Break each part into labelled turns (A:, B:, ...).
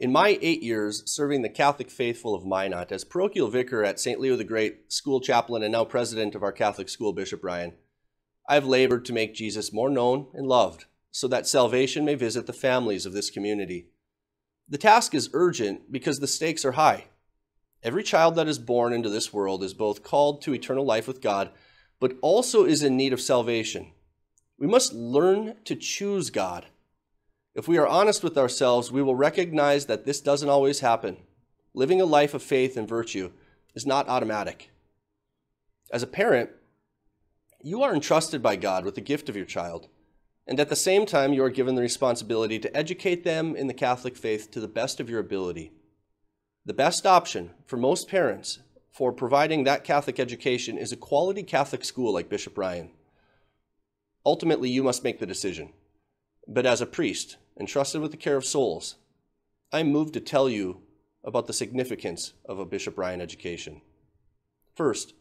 A: In my eight years serving the Catholic faithful of Minot as parochial vicar at St. Leo the Great, school chaplain, and now president of our Catholic school, Bishop Ryan, I have labored to make Jesus more known and loved so that salvation may visit the families of this community. The task is urgent because the stakes are high. Every child that is born into this world is both called to eternal life with God, but also is in need of salvation. We must learn to choose God. If we are honest with ourselves, we will recognize that this doesn't always happen. Living a life of faith and virtue is not automatic. As a parent, you are entrusted by God with the gift of your child, and at the same time, you are given the responsibility to educate them in the Catholic faith to the best of your ability. The best option for most parents for providing that Catholic education is a quality Catholic school like Bishop Ryan. Ultimately, you must make the decision. But as a priest, entrusted with the care of souls, I am moved to tell you about the significance of a Bishop Ryan education. First,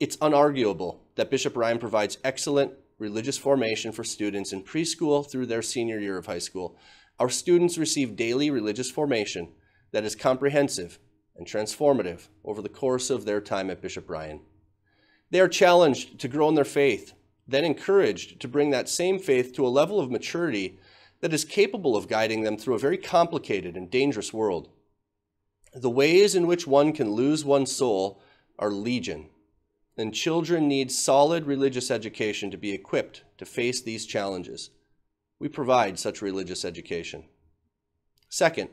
A: it's unarguable that Bishop Ryan provides excellent religious formation for students in preschool through their senior year of high school. Our students receive daily religious formation that is comprehensive and transformative over the course of their time at Bishop Ryan. They are challenged to grow in their faith, then encouraged to bring that same faith to a level of maturity that is capable of guiding them through a very complicated and dangerous world. The ways in which one can lose one's soul are legion and children need solid religious education to be equipped to face these challenges. We provide such religious education. Second,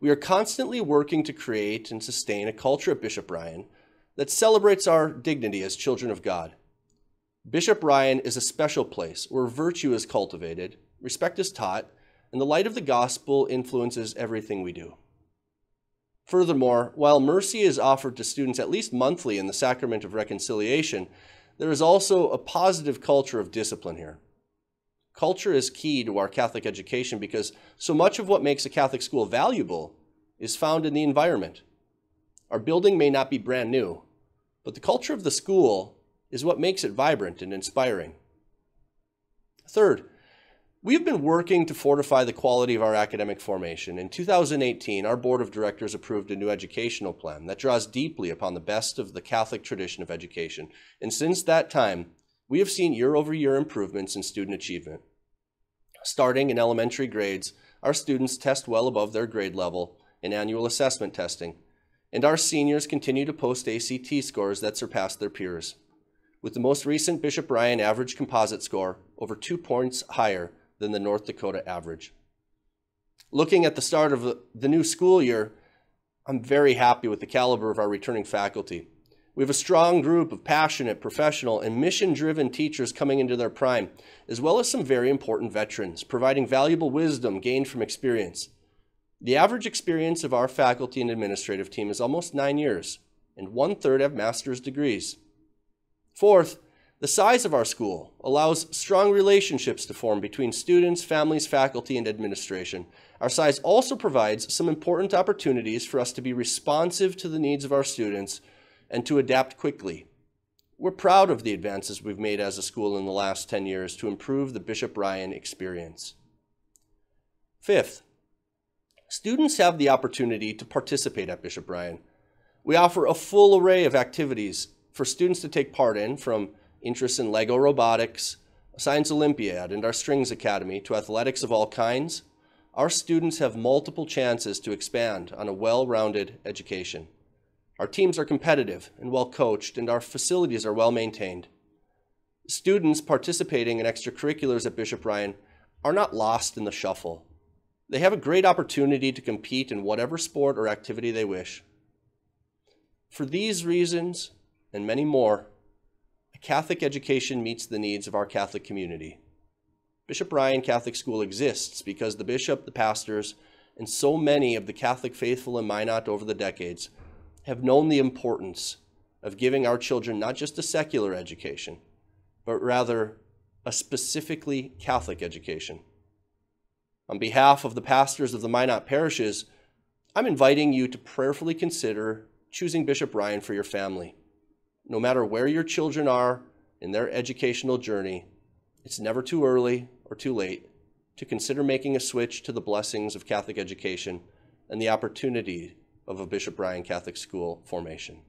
A: we are constantly working to create and sustain a culture at Bishop Ryan that celebrates our dignity as children of God. Bishop Ryan is a special place where virtue is cultivated, respect is taught, and the light of the gospel influences everything we do. Furthermore, while mercy is offered to students at least monthly in the sacrament of reconciliation, there is also a positive culture of discipline here. Culture is key to our Catholic education because so much of what makes a Catholic school valuable is found in the environment. Our building may not be brand new, but the culture of the school is what makes it vibrant and inspiring. Third, We've been working to fortify the quality of our academic formation. In 2018, our board of directors approved a new educational plan that draws deeply upon the best of the Catholic tradition of education. And since that time, we have seen year over year improvements in student achievement. Starting in elementary grades, our students test well above their grade level in annual assessment testing, and our seniors continue to post ACT scores that surpass their peers. With the most recent Bishop Ryan average composite score over two points higher than the North Dakota average. Looking at the start of the new school year, I'm very happy with the caliber of our returning faculty. We have a strong group of passionate, professional, and mission driven teachers coming into their prime, as well as some very important veterans, providing valuable wisdom gained from experience. The average experience of our faculty and administrative team is almost nine years, and one third have master's degrees. Fourth, the size of our school allows strong relationships to form between students, families, faculty, and administration. Our size also provides some important opportunities for us to be responsive to the needs of our students and to adapt quickly. We're proud of the advances we've made as a school in the last 10 years to improve the Bishop Ryan experience. Fifth, students have the opportunity to participate at Bishop Ryan. We offer a full array of activities for students to take part in, from interests in Lego robotics, Science Olympiad, and our Strings Academy to athletics of all kinds, our students have multiple chances to expand on a well-rounded education. Our teams are competitive and well coached, and our facilities are well maintained. Students participating in extracurriculars at Bishop Ryan are not lost in the shuffle. They have a great opportunity to compete in whatever sport or activity they wish. For these reasons and many more, a Catholic education meets the needs of our Catholic community. Bishop Ryan Catholic School exists because the bishop, the pastors, and so many of the Catholic faithful in Minot over the decades have known the importance of giving our children not just a secular education, but rather a specifically Catholic education. On behalf of the pastors of the Minot parishes, I'm inviting you to prayerfully consider choosing Bishop Ryan for your family no matter where your children are in their educational journey, it's never too early or too late to consider making a switch to the blessings of Catholic education and the opportunity of a Bishop Ryan Catholic School formation.